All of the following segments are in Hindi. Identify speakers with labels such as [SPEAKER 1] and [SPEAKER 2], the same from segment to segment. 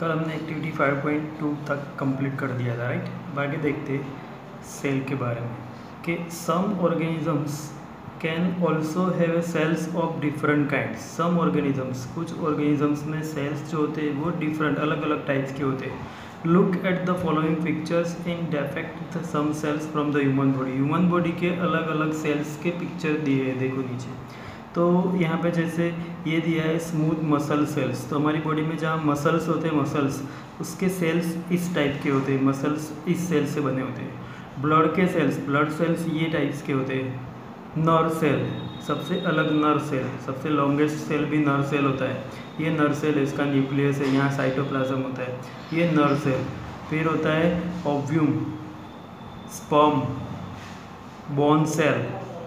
[SPEAKER 1] कल हमने एक्टिविटी 5.2 तक कंप्लीट कर दिया था राइट बाकी देखते सेल के बारे में कि some organisms can also have cells of different kind some organisms कुछ ऑर्गेनिजम्स में सेल्स जो होते हैं, वो डिफरेंट अलग अलग टाइप्स के होते हैं। Look at the following pictures in defect some cells from the human body human body के अलग अलग सेल्स के पिक्चर दिए हैं, देखो नीचे। तो यहाँ पे जैसे ये दिया है स्मूथ मसल सेल्स तो हमारी बॉडी में जहाँ मसल्स होते हैं मसल्स उसके सेल्स इस टाइप के होते हैं मसल्स इस सेल से बने होते हैं। ब्लड के सेल्स ब्लड सेल्स ये टाइप्स के होते हैं। नर्व सेल सबसे अलग नर्व सेल सबसे लॉन्गेस्ट सेल भी नर्व सेल होता है। ये नर्व सेल इसका न्यूक्लियस है, यहाँ साइटोप्लाज्म होता है। ये नर्व सेल फिर होता है ovum sperm bone cell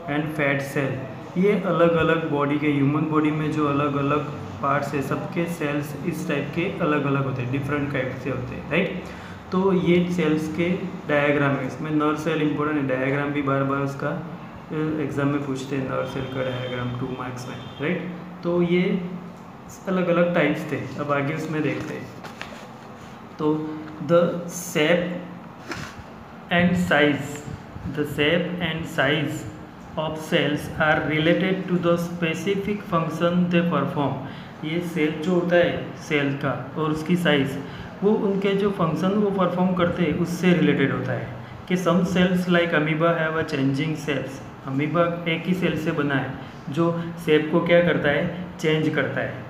[SPEAKER 1] and fat cell ये अलग अलग बॉडी के ह्यूमन बॉडी में जो अलग अलग पार्ट्स है, सबके सेल्स इस टाइप के अलग अलग होते हैं डिफरेंट टाइप से होते हैं राइट तो ये सेल्स के डायग्राम है, इसमें नर्व सेल इंपॉर्टेंट है डायग्राम भी बार बार उसका एग्ज़ाम में पूछते हैं नर्व सेल का डायग्राम टू मार्क्स में राइट तो ये अलग अलग टाइप्स थे, अब आगे उसमें देखते हैं। तो the shape and size the shape and size of cells are related to the specific function they perform. ये सेल जो होता है सेल का और उसकी साइज़ वो उनके जो फ़ंक्शन वो परफॉर्म करते हैं, उससे रिलेटेड होता है कि some cells like amoeba have a changing cells amoeba एक ही सेल से बना है, जो सेप को क्या करता है चेंज करता है।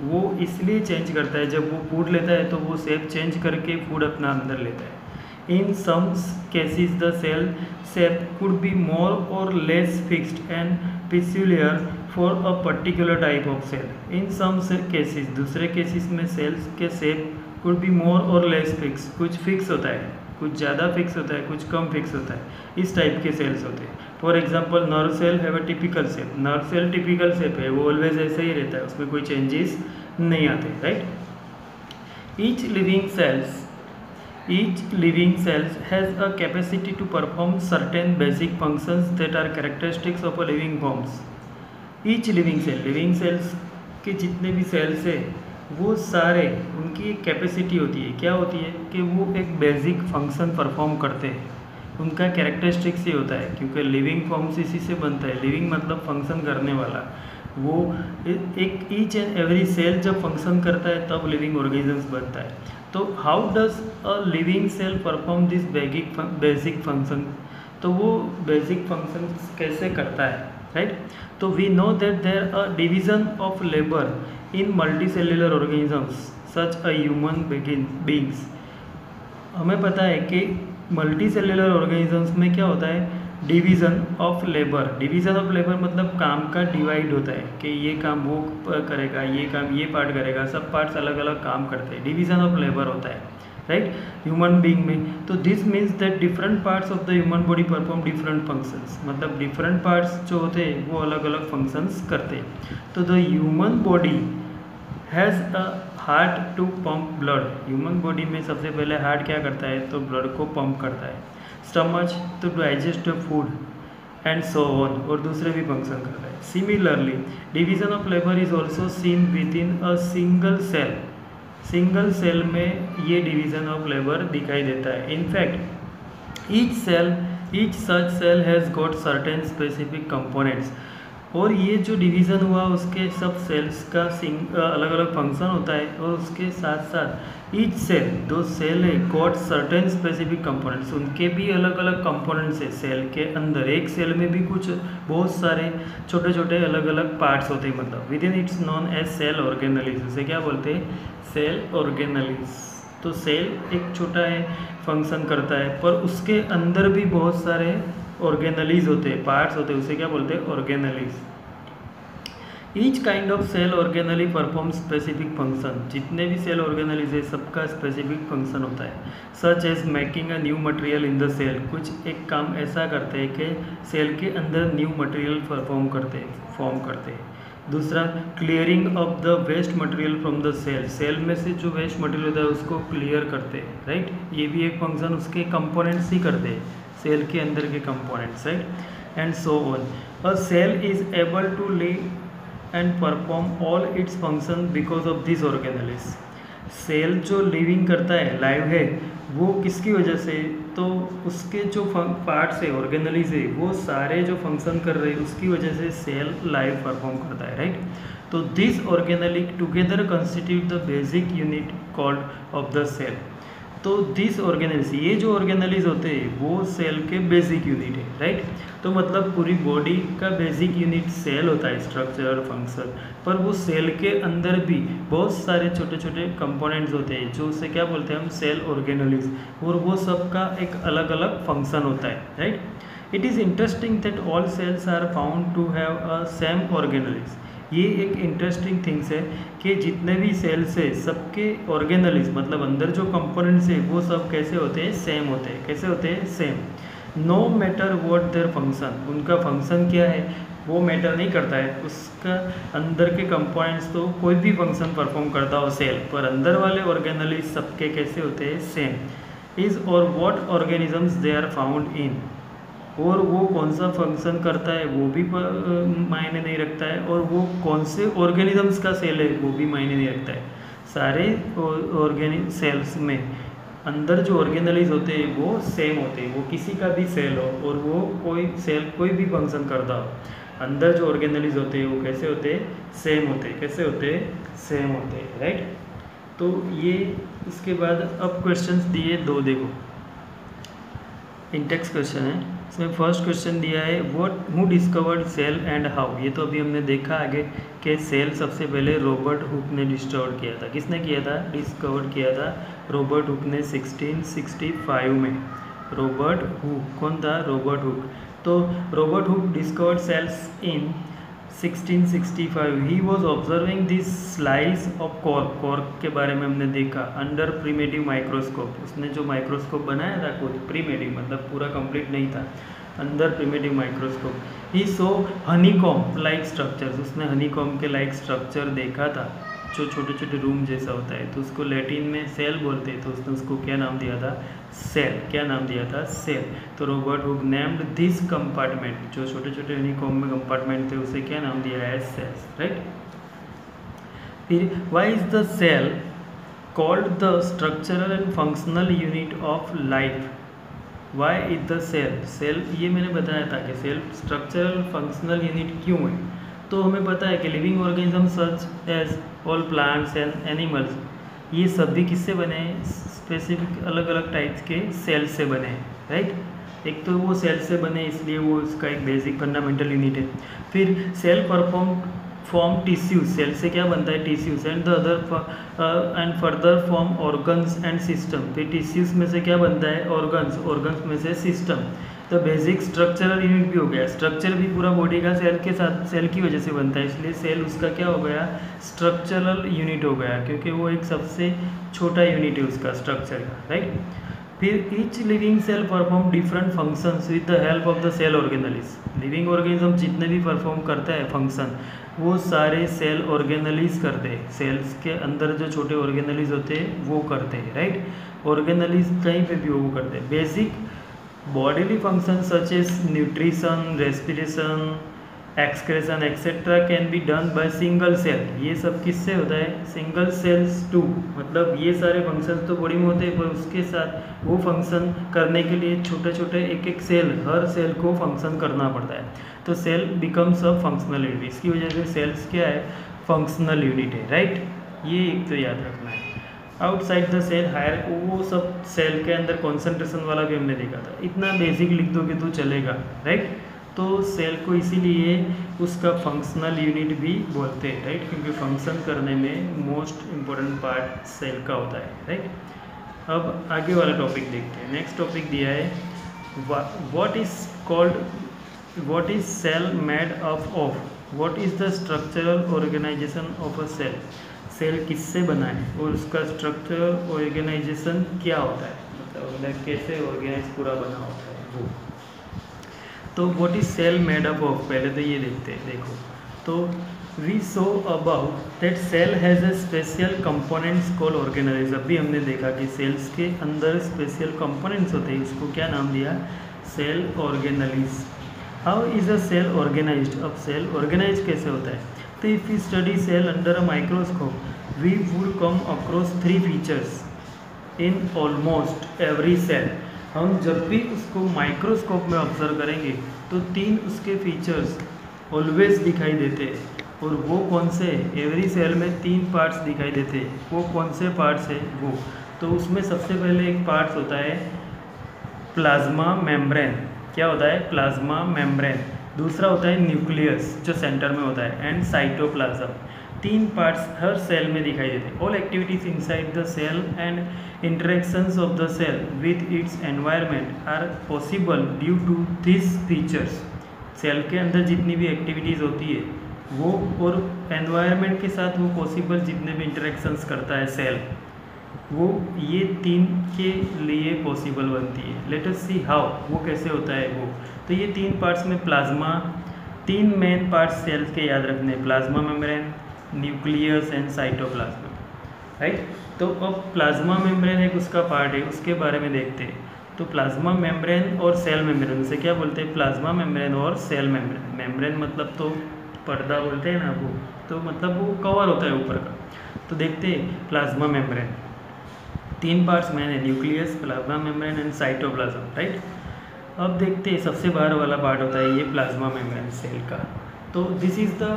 [SPEAKER 1] वो इसलिए चेंज करता है, जब वो फ़ूड लेता है तो वो सेप चेंज करके फ़ूड अपना अंदर लेता है। In some cases, the cell shape could be more or less fixed and peculiar for a particular type of cell. In some cases, दूसरे cases में cells के shape could be more or less fixed. कुछ fix होता है कुछ ज़्यादा फिक्स होता है कुछ कम फिक्स होता है इस टाइप के सेल्स होते हैं for example nerve cell have a typical shape nerve cell typical shape है वो ऑलवेज ऐसे ही रहता है उसमें कोई चेंजेस नहीं आते right each living cells Each living cell has a capacity to perform certain basic functions that are characteristics of a living forms. Each living cell, living cells के जितने भी सेल्स है वो सारे उनकी एक कैपेसिटी होती है। क्या होती है कि वो एक बेसिक फ़ंक्शन परफॉर्म करते हैं। उनका कैरेक्टरिस्टिक्स ये होता है क्योंकि लिविंग फॉर्म्स इसी से बनता है। लिविंग मतलब फ़ंक्शन करने वाला। वो एक ईच एंड एवरी सेल जब फ़ंक्शन करता है तब लिविंग ऑर्गेनिजम्स बनता है। तो how does a living cell perform this basic basic function तो वो बेसिक फ़ंक्शन कैसे करता है राइट तो we know that there a division of labour in multicellular organisms such a human beings हमें पता है कि मल्टी सेल्युलर ऑर्गेनिजम्स में क्या होता है? Division of labour division of labour मतलब काम का डिवाइड होता है कि ये काम वो करेगा, ये काम ये पार्ट करेगा, सब पार्ट्स अलग अलग काम करते हैं। डिवीज़न ऑफ़ लेबर होता है राइट ह्यूमन बींग में। तो this means that different parts of the human body perform different functions मतलब डिफरेंट पार्ट्स जो होते हैं, वो अलग अलग फ़ंक्शंस करते हैं। तो the human body has a heart to pump blood human body में सबसे पहले हार्ट क्या करता है? तो ब्लड को पंप करता है। Stomach to digest food and so on और दूसरे भी फ़ंक्शन कर रहे हैं। Similarly division of labour is also seen within a single cell single cell में ये डिवीज़न ऑफ़ लेबर दिखाई देता है। In fact each cell each such cell has got certain specific components और ये जो डिवीज़न हुआ, उसके सब सेल्स का सिंग अलग अलग फ़ंक्शन होता है और उसके साथ साथ ईच सेल दो सेल है गॉट सर्टेन स्पेसिफिक कंपोनेंट्स उनके भी अलग अलग कंपोनेंट्स है। सेल के अंदर एक सेल में भी कुछ बहुत सारे छोटे छोटे अलग अलग पार्ट्स होते हैं मतलब within its known as cell organelles उसे क्या बोलते हैं? सेल ऑर्गेनलिज तो सेल एक छोटा है फ़ंक्शन करता है, पर उसके अंदर भी बहुत सारे ऑर्गेनलीज होते हैं पार्ट्स होते हैं, उसे क्या बोलते हैं? Organelles each kind of cell organelle perform specific function जितने भी सेल ऑर्गेनलीज है, सबका स्पेसिफिक फ़ंक्शन होता है। Such as making a new material in the cell कुछ एक काम ऐसा करते हैं कि सेल के अंदर न्यू मटेरियल परफॉर्म करते हैं फॉर्म करते हैं। दूसरा clearing of the waste material from the cell cell में से जो वेस्ट मटेरियल होता है, उसको क्लियर करते हैं राइट ये भी एक फ़ंक्शन उसके कंपोनेंट्स ही करते हैं। सेल के अंदर के components right and so on a cell is able to live and perform all its function because of this organelles cell जो लिविंग करता है लाइव है, वो किसकी वजह से? तो उसके जो पार्ट्स है ऑर्गेनलीज है, वो सारे जो फ़ंक्शन कर रहे हैं, उसकी वजह से सेल लाइव परफॉर्म करता है राइट तो this organelles together constitute the basic unit called of the cell तो दिस ऑर्गेनल्स ये जो ऑर्गेनलीज होते हैं, वो सेल के बेसिक यूनिट है राइट तो मतलब पूरी बॉडी का बेसिक यूनिट सेल होता है स्ट्रक्चर और फ़ंक्शन पर वो सेल के अंदर भी बहुत सारे छोटे छोटे कंपोनेंट्स होते हैं, जो उसे क्या बोलते हैं हम सेल ऑर्गेनलीज और वो सब का एक अलग अलग फ़ंक्शन होता है right it is interesting that all cells are found to have a same organelles ये एक इंटरेस्टिंग थिंग्स है कि जितने भी सेल्स है, सबके ऑर्गेनलिज मतलब अंदर जो कंपोनेंट्स है, वो सब कैसे होते हैं? सेम होते हैं। कैसे होते हैं? Same no matter what their function उनका फ़ंक्शन क्या है? वो मैटर नहीं करता है। उसका अंदर के कंपोनेंट्स तो कोई भी फ़ंक्शन परफॉर्म करता हो सेल पर अंदर वाले ऑर्गेनलिज सबके कैसे होते हैं? सेम इज़ और what organisms they are found in और वो कौन सा फ़ंक्शन करता है, वो भी मायने नहीं रखता है, और वो कौन से ऑर्गेनिजम्स का सेल है, वो भी मायने नहीं रखता है। सारे ऑर्गेनिक सेल्स में अंदर जो ऑर्गेनलीज होते हैं, वो सेम होते हैं, वो किसी का भी सेल हो, और वो कोई सेल कोई भी फ़ंक्शन करता हो, अंदर जो ऑर्गेनलीज होते हैं, वो कैसे होते सेम होते कैसे होते सेम होते राइट तो ये, इसके बाद अब क्वेश्चंस दिए दो, देखो। इंटेक्स क्वेश्चन है। इसमें फ़र्स्ट क्वेश्चन दिया है what who discovered cell and how ये तो अभी हमने देखा आगे कि सेल सबसे पहले रॉबर्ट हुक ने डिस्कवर किया था। किसने किया था? डिस्कवर्ड किया था रॉबर्ट हुक ने 1665 में। रॉबर्ट हुक कौन था? रॉबर्ट हुक तो Robert Hooke discovered cells in 1665 he was observing this slice of cork cork के बारे में हमने देखा अंडर प्रीमेटिव माइक्रोस्कोप उसने जो माइक्रोस्कोप बनाया था, खुद प्रीमेटिव मतलब पूरा कंप्लीट नहीं था अंदर primitive microscope he saw honeycomb like structures उसने हनी कॉम के लाइक स्ट्रक्चर देखा था, जो छोटे छोटे रूम जैसा होता है तो उसको लैटिन में सेल बोलते हैं तो उसने उसको क्या नाम दिया था? सेल, क्या नाम दिया था? सेल। तो Robert Hooke named this compartment, जो छोटे छोटे यूनिकॉम में कंपार्टमेंट थे, उसे क्या नाम दिया है? Cells, right? फिर why is the cell called the structural and functional unit of life why is the cell cell ये मैंने बताया था कि सेल स्ट्रक्चरल फंक्शनल यूनिट क्यों है? तो हमें पता है कि living organism such as all plants and animals ये सभी किससे बने हैं? स्पेसिफिक अलग अलग टाइप्स के सेल से बने हैं राइट एक तो वो सेल से बने, इसलिए वो उसका एक बेसिक फंडामेंटल यूनिट है। फिर cell perform form tissues cell से क्या बनता है? Tissues and the other and further form organs and system फिर टिश्यूज में से क्या बनता है? ऑर्गन्स ऑर्गन्स में से सिस्टम तो बेसिक स्ट्रक्चरल यूनिट भी हो गया। स्ट्रक्चर भी पूरा बॉडी का सेल के साथ सेल की वजह से बनता है, इसलिए सेल उसका क्या हो गया? स्ट्रक्चरल यूनिट हो गया, क्योंकि वो एक सबसे छोटा यूनिट है उसका स्ट्रक्चर का राइट फिर each living cell perform different functions with the help of the cell organelles living organism जितने भी परफॉर्म करता है फ़ंक्शन वो सारे सेल ऑर्गेनलिस करते हैं। सेल्स के अंदर जो छोटे ऑर्गेनलिस होते हैं, वो करते हैं राइट ऑर्गेनलिस कहीं पे भी वो करते हैं। Basic bodily functions such as nutrition, respiration excretion etcetera can be done by single cell ये सब किससे होता है? सिंगल सेल्स टू मतलब ये सारे फ़ंक्शंस तो बॉडी में होते हैं, पर उसके साथ वो फ़ंक्शन करने के लिए छोटे छोटे एक एक सेल हर सेल को फ़ंक्शन करना पड़ता है। तो cell becomes a functional unit इसकी वजह से सेल्स क्या है? फंक्शनल यूनिट है राइट ये एक तो याद रखना है। आउटसाइड द सेल हायर वो सब सेल के अंदर कॉन्सेंट्रेशन वाला भी हमने देखा था। इतना बेसिक लिख दोगे तो चलेगा राइट तो सेल को इसीलिए उसका फंक्शनल यूनिट भी बोलते हैं राइट क्योंकि फ़ंक्शन करने में मोस्ट इम्पोर्टेंट पार्ट सेल का होता है राइट अब आगे वाला टॉपिक देखते हैं। नेक्स्ट टॉपिक दिया है what is called what is cell made up of what is the structural organization of a cell cell किससे बना है और उसका स्ट्रक्चर ऑर्गेनाइजेशन क्या होता है? मतलब कैसे ऑर्गेनाइज पूरा बना होता है? वो। तो what is cell made up of पहले तो ये देखते हैं, देखो। तो we saw about that cell has a special components call organize अभी हमने देखा कि सेल्स के अंदर स्पेशल कंपोनेंट्स होते हैं। इसको क्या नाम दिया? Cell organize how is a cell organize अब सेल ऑर्गेनाइज कैसे होता है? तो if you study cell under a microscope we would come across three features in almost every cell हम जब भी उसको माइक्रोस्कोप में ऑब्ज़र्व करेंगे तो तीन उसके फीचर्स ऑलवेज दिखाई देते हैं। और वो कौन से? एवरी सेल में तीन पार्ट्स दिखाई देते हैं। वो कौन से पार्ट्स है? वो। तो उसमें सबसे पहले एक पार्ट्स होता है प्लाज्मा मेम्ब्रेन क्या होता है? प्लाज्मा मेम्ब्रेन दूसरा होता है न्यूक्लियस, जो सेंटर में होता है एंड साइटोप्लाज्म तीन पार्ट्स हर सेल में दिखाई देते हैं। All activities inside the cell and interactions of the cell with its environment are possible due to this features cell के अंदर जितनी भी एक्टिविटीज़ होती है, वो और एनवायरनमेंट के साथ वो पॉसिबल जितने भी इंटरेक्शंस करता है सेल वो ये तीन के लिए पॉसिबल बनती है। लेट अस सी हाउ वो कैसे होता है वो। तो ये तीन पार्ट्स में प्लाज्मा तीन मेन पार्ट्स सेल्स के याद रखने plasma membrane nucleus and cytoplasm right तो अब प्लाज्मा मेम्ब्रेन एक उसका पार्ट है, उसके बारे में देखते हैं। तो प्लाज्मा मेम्ब्रेन और सेल मेम्ब्रेन उसे क्या बोलते हैं? प्लाज्मा मेम्ब्रेन और सेल मेम्ब्रेन मेम्ब्रेन मतलब तो पर्दा बोलते हैं ना वो तो मतलब वो कवर होता है ऊपर का। तो देखते हैं प्लाज्मा मेम्ब्रेन तीन पार्ट्स मैंने nucleus plasma membrane and cytoplasm right अब देखते हैं, सबसे बाहर वाला पार्ट होता है ये प्लाज्मा मेम्ब्रेन सेल का। तो this is the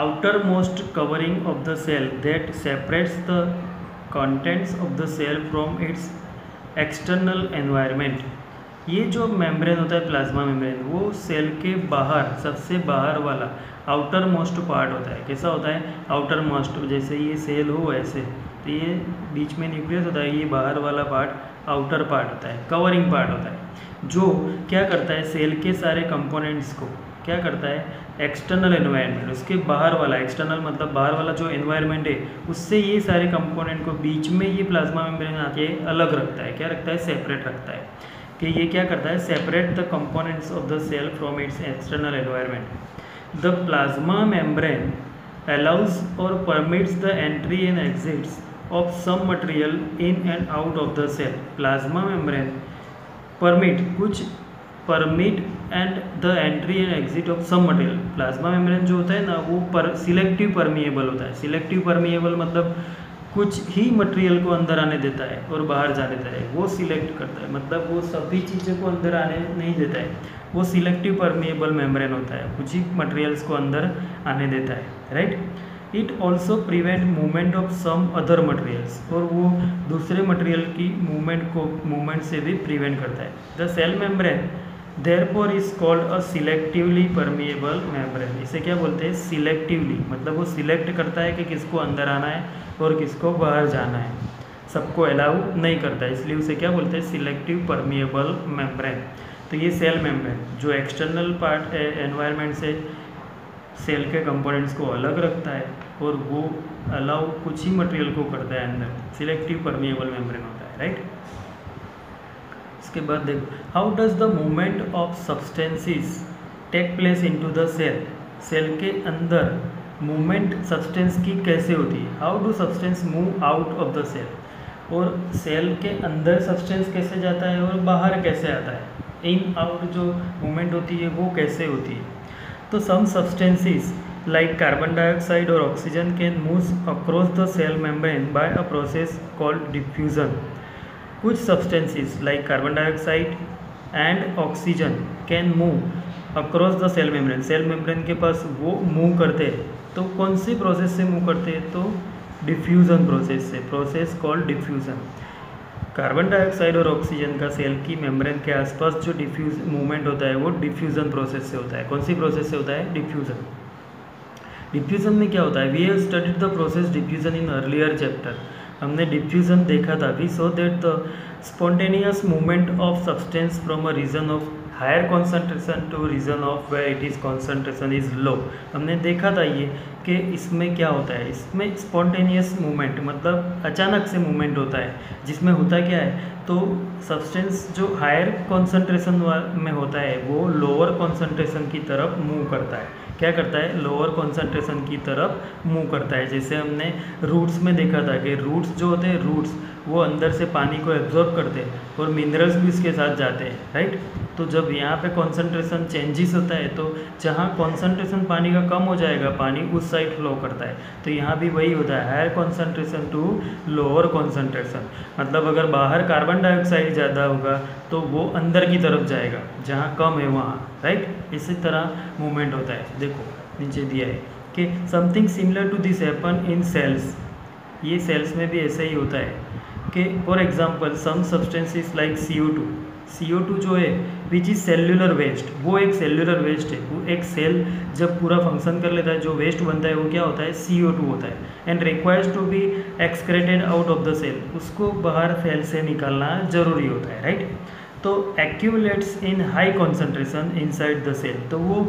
[SPEAKER 1] outermost covering of the cell that separates the contents of the cell from its external environment ये जो मेम्ब्रेन होता है प्लाज्मा मेम्ब्रेन वो सेल के बाहर, सबसे बाहर वाला आउटर मोस्ट पार्ट होता है। कैसा होता है? आउटर मोस्ट जैसे ये सेल हो, ऐसे। तो ये बीच में न्यूक्लियस होता है, ये बाहर वाला पार्ट आउटर पार्ट होता है कवरिंग पार्ट होता है। जो क्या करता है सेल के सारे कंपोनेंट्स को, क्या करता है? एक्सटर्नल एनवायरनमेंट उसके बाहर वाला एक्सटर्नल मतलब बाहर वाला जो एनवायरनमेंट है, उससे ये सारे कंपोनेंट को बीच में ये प्लाज्मा मेम्ब्रेन आके अलग रखता है। क्या रखता है? सेपरेट रखता है। कि ये क्या करता है? Separate the components of the cell from its external environment the plasma membrane allows or permits the entry and exits of some material in and out of the cell. Plasma membrane permit, कुछ permit and the entry and exit of some material plasma membrane जो होता है ना, वो पर सिलेक्टिव परमिएबल होता है। सिलेक्टिव परमिएबल मतलब कुछ ही मटेरियल को अंदर आने देता है और बाहर जाने देता है। वो सिलेक्ट करता है। मतलब वो सभी चीज़ों को अंदर आने नहीं देता है। वो सिलेक्टिव परमिएबल मेम्ब्रेन होता है। कुछ ही मटेरियल्स को अंदर आने देता है। Right it also prevent movement of some other materials और वो दूसरे मटेरियल की मूवमेंट को मूवमेंट से भी प्रिवेंट करता है। The cell membrane therefore is called a selectively permeable membrane इसे क्या बोलते हैं? सिलेक्टिवली मतलब वो सिलेक्ट करता है कि किसको अंदर आना है और किसको बाहर जाना है। सबको अलाउ नहीं करता है, इसलिए उसे क्या बोलते हैं? सिलेक्टिव परमिएबल मेम्ब्रेन तो ये सेल मेम्ब्रेन जो एक्सटर्नल पार्ट एनवायरनमेंट से सेल के कंपोनेंट्स को अलग रखता है और वो अलाउ कुछ ही मटेरियल को करता है अंदर। सिलेक्टिव परमिएबल मेम्ब्रेन होता है राइट इसके बाद देखो how does the movement of substances take place into the cell cell के अंदर मूवमेंट सब्सटेंस की कैसे होती है? How do substance move out of the cell और सेल के अंदर सब्सटेंस कैसे जाता है और बाहर कैसे आता है? इन आउट जो मूवमेंट होती है, वो कैसे होती है? तो some substances like carbon dioxide और oxygen can move across the cell membrane by a process called diffusion कुछ substances like carbon dioxide and oxygen can move across the cell membrane cell membrane के पास वो मूव करते हैं तो कौन सी प्रोसेस से मूव करते हैं? तो डिफ्यूज़न प्रोसेस से process called diffusion carbon dioxide और ऑक्सीजन का सेल की मेम्ब्रेन के आसपास जो डिफ्यूज मूवमेंट होता है, वो डिफ्यूज़न प्रोसेस से होता है. कौन सी प्रोसेस से होता है? डिफ्यूज़न डिफ्यूज़न में क्या होता है? We have studied the process diffusion in earlier chapter हमने डिफ्यूज़न देखा था। We saw that the spontaneous movement of substance from a region of higher concentration to region of where it is concentration is low हमने देखा था ये कि इसमें क्या होता है? इसमें स्पॉन्टेनियस मूवमेंट मतलब अचानक से मूवमेंट होता है, जिसमें होता क्या है? तो सब्सटेंस जो हायर कॉन्सेंट्रेशन में होता है, वो लोअर कॉन्सेंट्रेशन की तरफ़ मूव करता है। क्या करता है? लोअर कॉन्सेंट्रेशन की तरफ़ मूव करता है। जैसे हमने रूट्स में देखा था कि रूट्स जो होते हैं रूट्स वो अंदर से पानी को एब्जॉर्ब करते हैं और मिनरल्स भी इसके साथ जाते हैं राइट तो जब यहाँ पे कॉन्सेंट्रेशन चेंजेस होता है तो जहाँ कॉन्सेंट्रेशन पानी का कम हो जाएगा, पानी उस साइड फ्लो करता है। तो यहाँ भी वही होता है higher concentration to lower concentration मतलब अगर बाहर कार्बन डाइऑक्साइड ज़्यादा होगा तो वो अंदर की तरफ़ जाएगा, जहाँ कम है वहाँ राइट इसी तरह मूवमेंट होता है। देखो, नीचे दिया है कि something similar to this happen in cells ये सेल्स में भी ऐसा ही होता है। कि for example some substances like C O two C O two जो है विच इज़ सेल्युलर वेस्ट वो एक सेल्युलर वेस्ट है. वो एक सेल जब पूरा फ़ंक्शन कर लेता है, जो वेस्ट बनता है, वो क्या होता है? सी ओ टू होता है. And requires to be excreted out of the cell उसको बाहर सेल से निकालना ज़रूरी होता है राइट तो accumulates in high concentration inside the cell तो वो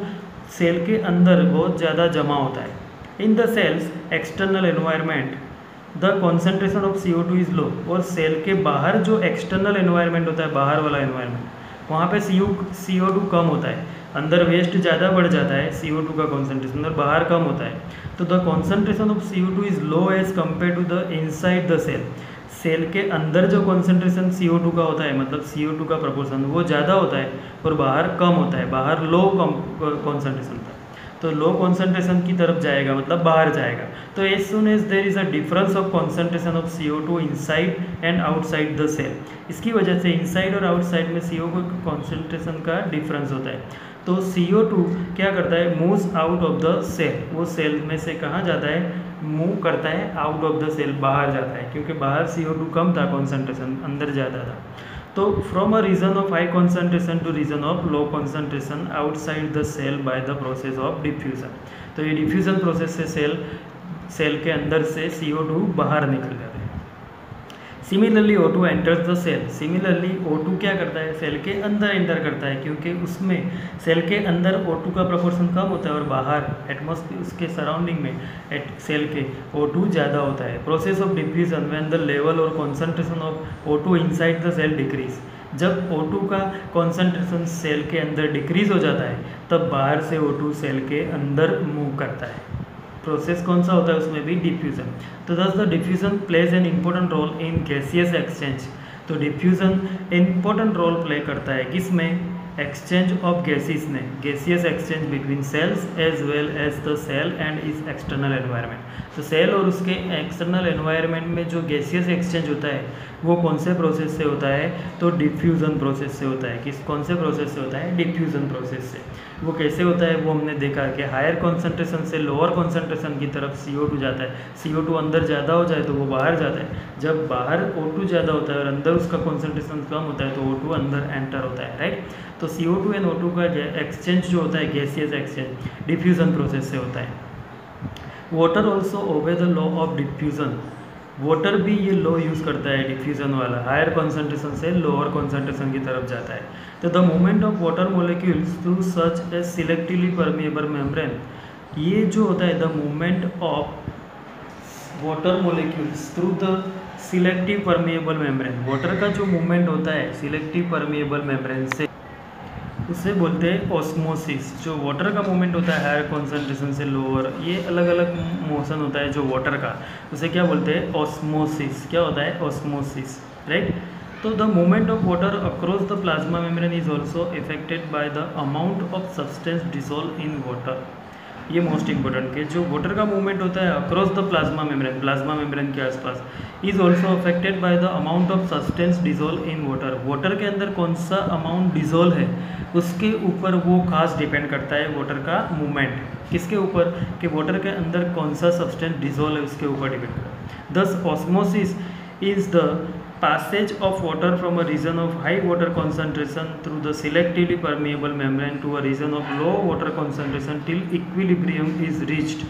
[SPEAKER 1] सेल के अंदर बहुत ज़्यादा जमा होता है. In the cells external environment the concentration of C O two is low और सेल के बाहर जो एक्सटर्नल एनवायरनमेंट होता है, बाहर वाला एनवायरनमेंट वहाँ पे सी you see O to come होता है। अंदर वेस्ट ज़्यादा बढ़ जाता है सी ओ टू का कॉन्सेंट्रेशन और बाहर कम होता है। तो the concentration of C O two is low as compare to the inside the cell cell के अंदर जो कॉन्सेंट्रेशन सी ओ टू का होता है मतलब सी ओ टू का प्रपोर्शन वो ज़्यादा होता है और बाहर कम होता है। बाहर लो कॉन्सेंट्रेशन था। तो लो कॉन्सेंट्रेशन की तरफ़ जाएगा मतलब बाहर जाएगा। तो as soon as there is a difference of concentration of C O two inside and outside the cell इसकी वजह से इनसाइड और आउटसाइड में सी ओ को कॉन्सेंट्रेशन का डिफरेंस होता है। तो सी ओ टू क्या करता है? Moves out of the cell वो सेल में से कहाँ जाता है? मूव करता है आउट ऑफ़ द सेल बाहर जाता है, क्योंकि बाहर सी ओ टू कम था कॉन्सेंट्रेशन अंदर ज़्यादा था। तो from a region of high concentration to region of low concentration outside the cell by the process of diffusion तो ये डिफ्यूज़न प्रोसेस से सेल सेल के अंदर से सी ओ टू बाहर निकल जाता similarly O two enters the cell similarly O two क्या करता है? सेल के अंदर एंटर करता है, क्योंकि उसमें सेल के अंदर ओ टू का प्रपोर्शन कम होता है और बाहर एटमोसफियर उसके सराउंडिंग में एट सेल के ओ टू ज़्यादा होता है। Process of diffusion when the level और concentration of O two inside the cell decrease जब O2 का कॉन्सेंट्रेशन सेल के अंदर डिक्रीज हो जाता है, तब बाहर से O2 सेल के अंदर मूव करता है। प्रोसेस कौन सा होता है, उसमें भी डिफ्यूज़न तो thus the diffusion plays an important role in gaseous exchange तो डिफ्यूज़न इम्पोर्टेंट रोल प्ले करता है किसमें? एक्सचेंज ऑफ़ गैसेस में gaseous exchange between cells as well as the cell and is external environment तो सेल और उसके एक्सटर्नल एनवायरनमेंट में जो गैसियस एक्सचेंज होता है, वो कौन से प्रोसेस से होता है? तो डिफ्यूज़न प्रोसेस से होता है। किस, कौन से प्रोसेस से होता है? डिफ्यूज़न प्रोसेस से। वो कैसे होता है? वो हमने देखा कि हायर कॉन्सेंट्रेशन से लोअर कॉन्सेंट्रेशन की तरफ़ सी ओ टू जाता है। सी ओ टू अंदर ज़्यादा हो जाए तो वो बाहर जाता है। जब बाहर ओ टू ज़्यादा होता है और अंदर उसका कॉन्सेंट्रेशन कम होता है तो ओ टू अंदर एंटर होता है राइट तो C O two and O two का एक्सचेंज जो होता है गैसियस एक्सचेंज डिफ्यूज़न प्रोसेस से होता है। Water also obey the law of diffusion water भी ये लो यूज़ करता है डिफ्यूज़न वाला। हायर कॉन्सेंट्रेशन से लोअर कॉन्सेंट्रेशन की तरफ़ जाता है। तो the movement of water molecules through such a selectively permeable membrane ये जो होता है the movement of water molecules through the selective permeable membrane water का जो मूवमेंट होता है सिलेक्टिव परमिएबल मेम्ब्रेन से उसे बोलते हैं ऑस्मोसिस जो वाटर का मूवमेंट होता है हायर कॉन्सेंट्रेशन से लोअर ये अलग अलग मोशन होता है जो वाटर का। उसे क्या बोलते हैं? ऑस्मोसिस क्या होता है? ऑस्मोसिस राइट तो the movement of water across the plasma membrane is also affected by the amount of substance dissolve in water ये मोस्ट इंपॉर्टेंट के जो वाटर का मूवमेंट होता है across the plasma membrane plasma membrane के आसपास is also affected by the amount of substance dissolve in water water के अंदर कौन सा अमाउंट डिजोल्व है? उसके ऊपर वो खास डिपेंड करता है वाटर का मूवमेंट किसके ऊपर? कि वाटर के अंदर कौन सा सब्सटेंस डिजोल्व है, उसके ऊपर डिपेंड करता है। Thus osmosis is the passage of water from a region of high water concentration through the selectively permeable membrane to a region of low water concentration till equilibrium is reached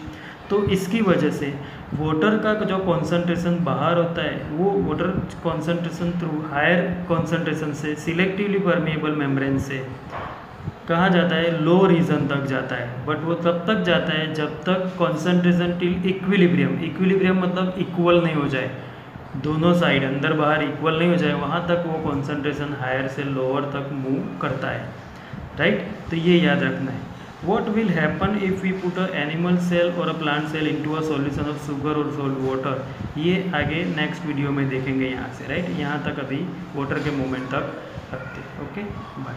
[SPEAKER 1] तो इसकी वजह से वाटर का जो कॉन्सेंट्रेशन बाहर होता है वो water concentration through higher concentration से सिलेक्टिवली परमेबल मेम्ब्रेन से कहाँ जाता है लो रीजन तक जाता है बट वो तब तक जाता है जब तक कॉन्सेंट्रेशन टिल इक्विलिब्रियम इक्विलिब्रियम मतलब इक्वल नहीं हो जाए दोनों साइड अंदर बाहर इक्वल नहीं हो जाए, वहाँ तक वो कॉन्सेंट्रेशन हायर से लोअर तक मूव करता है। राइट तो ये याद रखना है। What will happen if we put a animal cell or a plant cell into a solution of sugar or salt water? ये आगे नेक्स्ट वीडियो में देखेंगे यहाँ से। राइट यहाँ तक अभी वाटर के मूवमेंट तक रखते ओके बाय